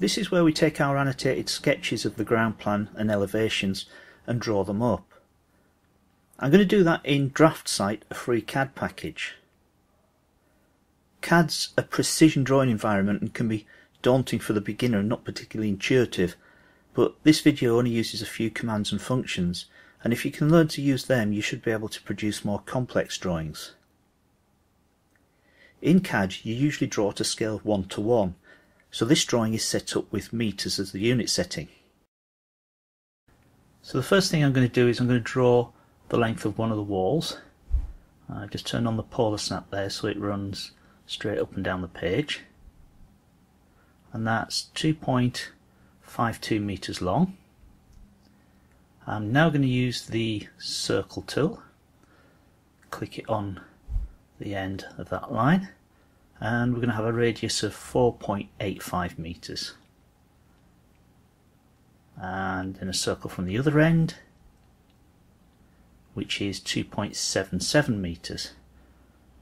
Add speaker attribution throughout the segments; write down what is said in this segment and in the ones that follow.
Speaker 1: This is where we take our annotated sketches of the ground plan and elevations and draw them up. I'm going to do that in DraftSight, a free CAD package. CAD's a precision drawing environment and can be daunting for the beginner and not particularly intuitive, but this video only uses a few commands and functions, and if you can learn to use them you should be able to produce more complex drawings. In CAD you usually draw to scale 1 to 1, so this drawing is set up with meters as the unit setting. So the first thing I'm going to do is I'm going to draw the length of one of the walls. I just turn on the polar snap there so it runs straight up and down the page. And that's 2.52 meters long. I'm now going to use the circle tool. Click it on the end of that line and we're going to have a radius of 4.85 meters. And then a circle from the other end which is 2.77 meters.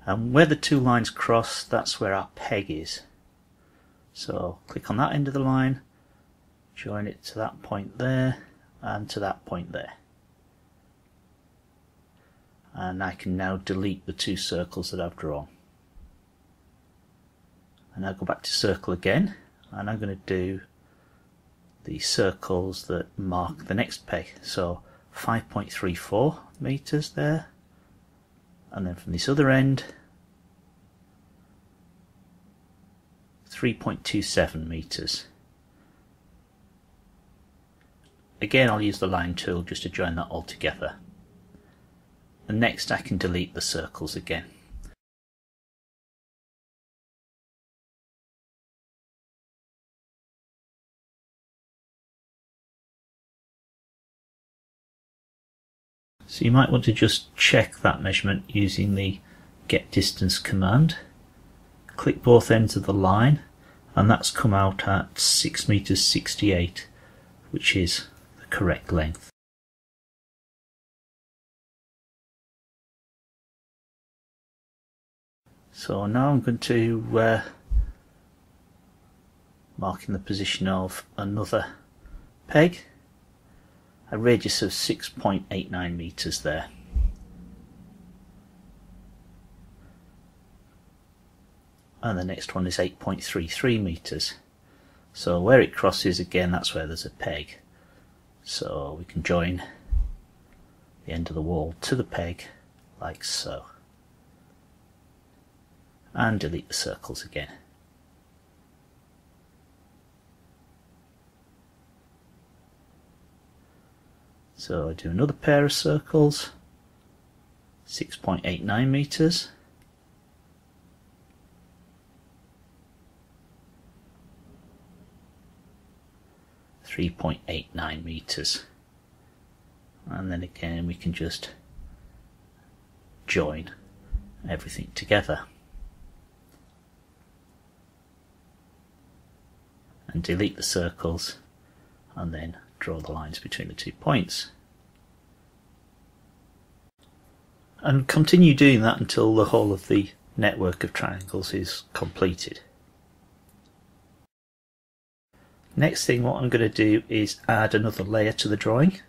Speaker 1: And where the two lines cross that's where our peg is. So click on that end of the line join it to that point there and to that point there. And I can now delete the two circles that I've drawn and I'll go back to circle again and I'm going to do the circles that mark the next peg. So 5.34 meters there and then from this other end 3.27 meters. Again I'll use the line tool just to join that all together. And next I can delete the circles again So you might want to just check that measurement using the get distance command. Click both ends of the line and that's come out at 6 meters 68 which is the correct length. So now I'm going to uh, mark in the position of another peg a radius of 6.89 meters there. And the next one is 8.33 meters. So where it crosses again, that's where there's a peg. So we can join the end of the wall to the peg like so. And delete the circles again. So I do another pair of circles, 6.89 meters. Three point eight nine meters, and then again we can just join everything together and delete the circles and then draw the lines between the two points. And continue doing that until the whole of the network of triangles is completed. Next thing what I'm going to do is add another layer to the drawing,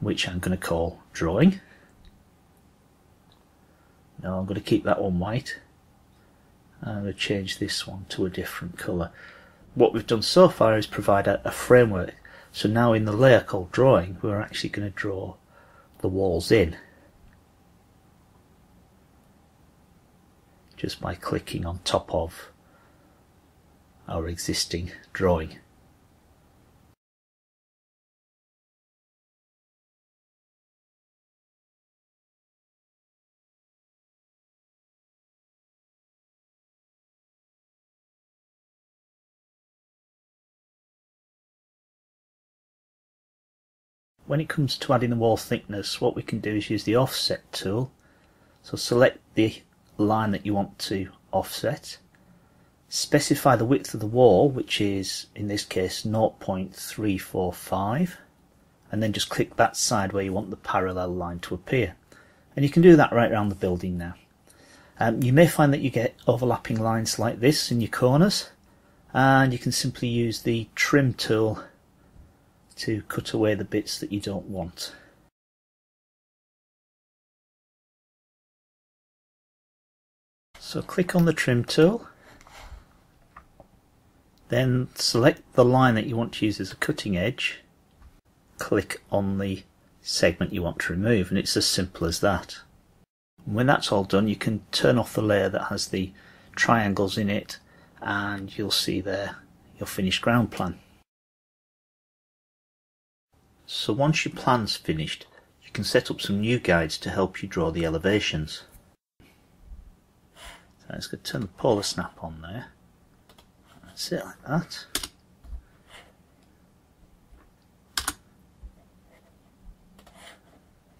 Speaker 1: which I'm going to call drawing. Now I'm going to keep that one white. I'm going to change this one to a different colour. What we've done so far is provide a, a framework so now in the layer called drawing, we're actually going to draw the walls in. Just by clicking on top of our existing drawing. when it comes to adding the wall thickness, what we can do is use the offset tool. So select the line that you want to offset. Specify the width of the wall, which is, in this case, 0.345. And then just click that side where you want the parallel line to appear. And you can do that right around the building now. Um, you may find that you get overlapping lines like this in your corners. and you can simply use the trim tool to cut away the bits that you don't want. So click on the trim tool, then select the line that you want to use as a cutting edge, click on the segment you want to remove and it's as simple as that. When that's all done you can turn off the layer that has the triangles in it and you'll see there your finished ground plan. So once your plan's finished you can set up some new guides to help you draw the elevations. So let's go turn the polar snap on there. That's it like that.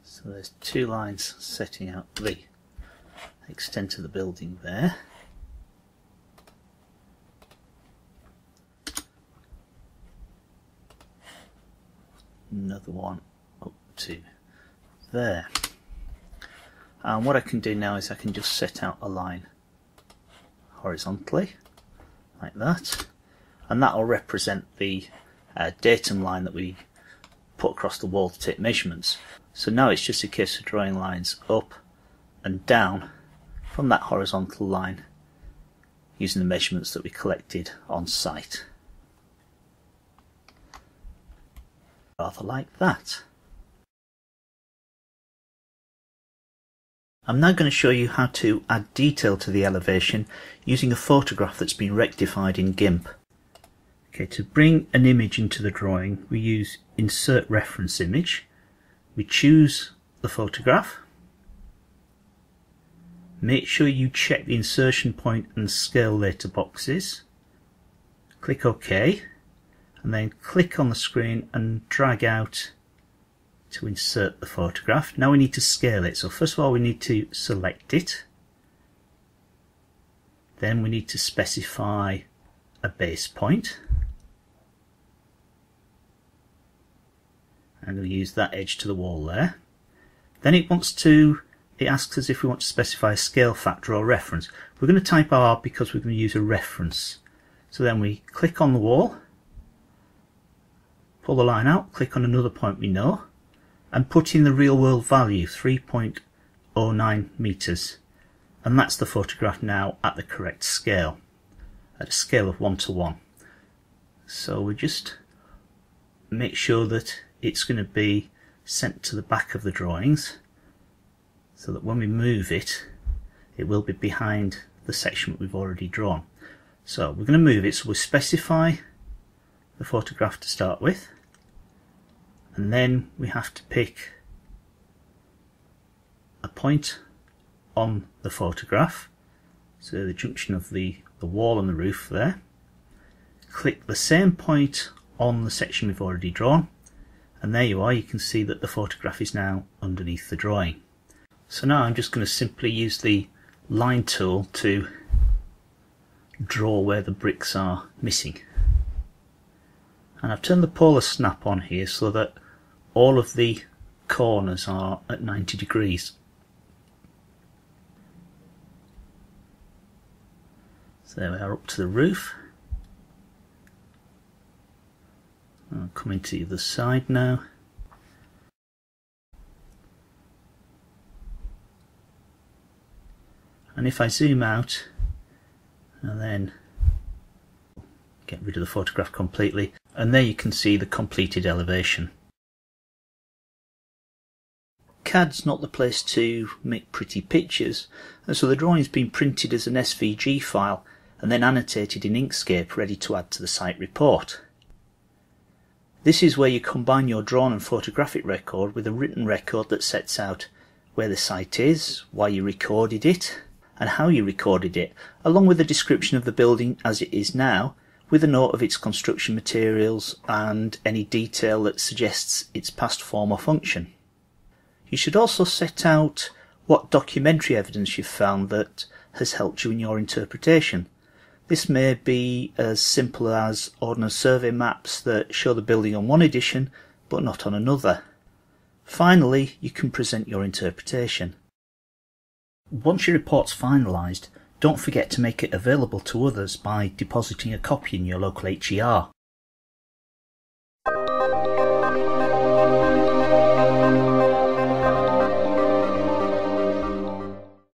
Speaker 1: So there's two lines setting out the extent of the building there. Another one up to there. And what I can do now is I can just set out a line horizontally like that and that will represent the uh, datum line that we put across the wall to take measurements. So now it's just a case of drawing lines up and down from that horizontal line using the measurements that we collected on site. Rather like that. I'm now going to show you how to add detail to the elevation using a photograph that's been rectified in GIMP. Okay, to bring an image into the drawing we use insert reference image. We choose the photograph. Make sure you check the insertion point and scale later boxes. Click OK and then click on the screen and drag out to insert the photograph. Now we need to scale it. So first of all we need to select it. Then we need to specify a base point. I'm going to use that edge to the wall there. Then it wants to, it asks us if we want to specify a scale factor or reference. We're going to type R because we're going to use a reference. So then we click on the wall, pull the line out, click on another point we know, and put in the real world value, 3.09 meters. And that's the photograph now at the correct scale, at a scale of 1 to 1. So we just make sure that it's going to be sent to the back of the drawings so that when we move it it will be behind the section that we've already drawn. So we're going to move it so we specify the photograph to start with and then we have to pick a point on the photograph. So the junction of the, the wall and the roof there. Click the same point on the section we've already drawn. And there you are you can see that the photograph is now underneath the drawing. So now I'm just going to simply use the line tool to draw where the bricks are missing. And I've turned the polar snap on here so that all of the corners are at 90 degrees so there we are up to the roof I'm coming to the side now. And if I zoom out and then get rid of the photograph completely, and there you can see the completed elevation. CAD's not the place to make pretty pictures, and so the drawing's been printed as an SVG file and then annotated in Inkscape ready to add to the site report. This is where you combine your drawn and photographic record with a written record that sets out where the site is, why you recorded it, and how you recorded it, along with a description of the building as it is now, with a note of its construction materials and any detail that suggests its past form or function. You should also set out what documentary evidence you've found that has helped you in your interpretation, this may be as simple as ordnance survey maps that show the building on one edition but not on another. Finally, you can present your interpretation. Once your report's finalised, don't forget to make it available to others by depositing a copy in your local HER.